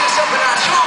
yourself a notch.